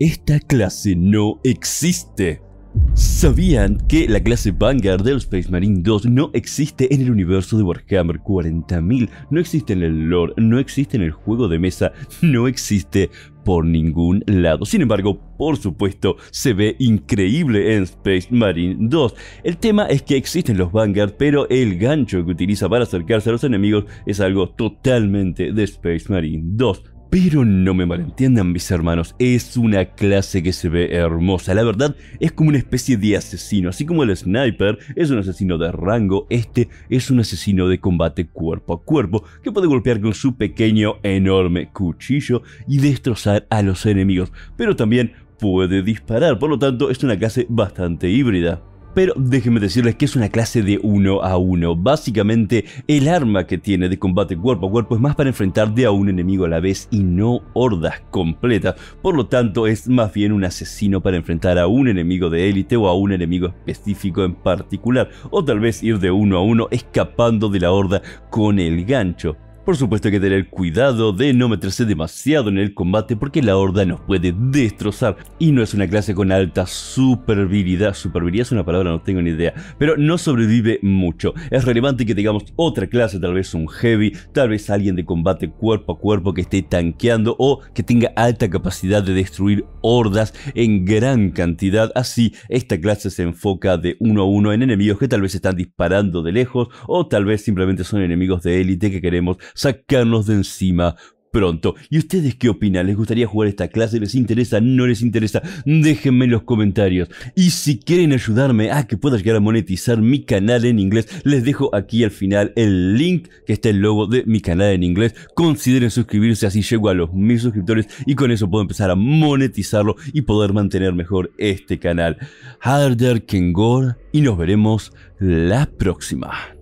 Esta clase no existe. ¿Sabían que la clase Vanguard del Space Marine 2 no existe en el universo de Warhammer 40.000? No existe en el lore, no existe en el juego de mesa, no existe por ningún lado. Sin embargo, por supuesto, se ve increíble en Space Marine 2. El tema es que existen los Vanguard, pero el gancho que utiliza para acercarse a los enemigos es algo totalmente de Space Marine 2. Pero no me malentiendan mis hermanos, es una clase que se ve hermosa, la verdad es como una especie de asesino, así como el sniper es un asesino de rango, este es un asesino de combate cuerpo a cuerpo que puede golpear con su pequeño enorme cuchillo y destrozar a los enemigos, pero también puede disparar, por lo tanto es una clase bastante híbrida. Pero déjenme decirles que es una clase de uno a uno. Básicamente, el arma que tiene de combate cuerpo a cuerpo es más para enfrentar de a un enemigo a la vez y no hordas completas. Por lo tanto, es más bien un asesino para enfrentar a un enemigo de élite o a un enemigo específico en particular. O tal vez ir de uno a uno escapando de la horda con el gancho. Por supuesto hay que tener cuidado de no meterse demasiado en el combate porque la horda nos puede destrozar. Y no es una clase con alta supervirilidad, supervirilidad es una palabra no tengo ni idea, pero no sobrevive mucho. Es relevante que tengamos otra clase, tal vez un heavy, tal vez alguien de combate cuerpo a cuerpo que esté tanqueando o que tenga alta capacidad de destruir hordas en gran cantidad, así esta clase se enfoca de uno a uno en enemigos que tal vez están disparando de lejos o tal vez simplemente son enemigos de élite que queremos sacarnos de encima pronto. ¿Y ustedes qué opinan? ¿Les gustaría jugar esta clase? ¿Les interesa? ¿No les interesa? Déjenme en los comentarios. Y si quieren ayudarme a que pueda llegar a monetizar mi canal en inglés, les dejo aquí al final el link que está el logo de mi canal en inglés. Consideren suscribirse así llego a los mil suscriptores y con eso puedo empezar a monetizarlo y poder mantener mejor este canal. Harder Kengor y nos veremos la próxima.